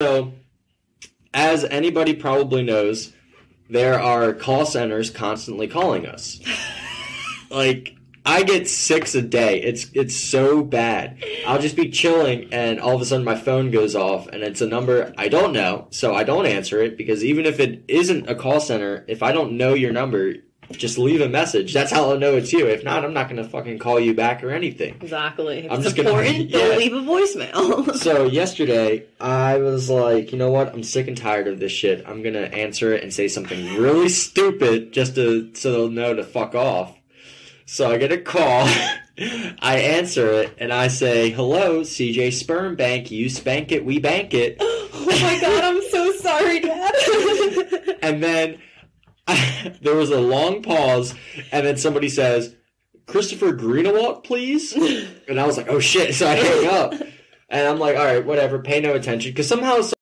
So, as anybody probably knows, there are call centers constantly calling us. like I get six a day. It's it's so bad. I'll just be chilling and all of a sudden my phone goes off and it's a number I don't know, so I don't answer it because even if it isn't a call center, if I don't know your number, just leave a message. That's how I'll know it's you. If not, I'm not gonna fucking call you back or anything. Exactly. If I'm it's just gonna- important, yeah. don't leave a voicemail. So yesterday, I was like, you know what? I'm sick and tired of this shit. I'm gonna answer it and say something really stupid just to so they'll know to fuck off. So I get a call. I answer it and I say, "Hello, CJ Sperm Bank. You spank it, we bank it." oh my god, I'm so sorry, Dad. And then there was a long pause, and then somebody says, "Christopher Greenawalt, please." And I was like, "Oh shit!" So I hang up, and I'm like, "All right, whatever. Pay no attention," because somehow.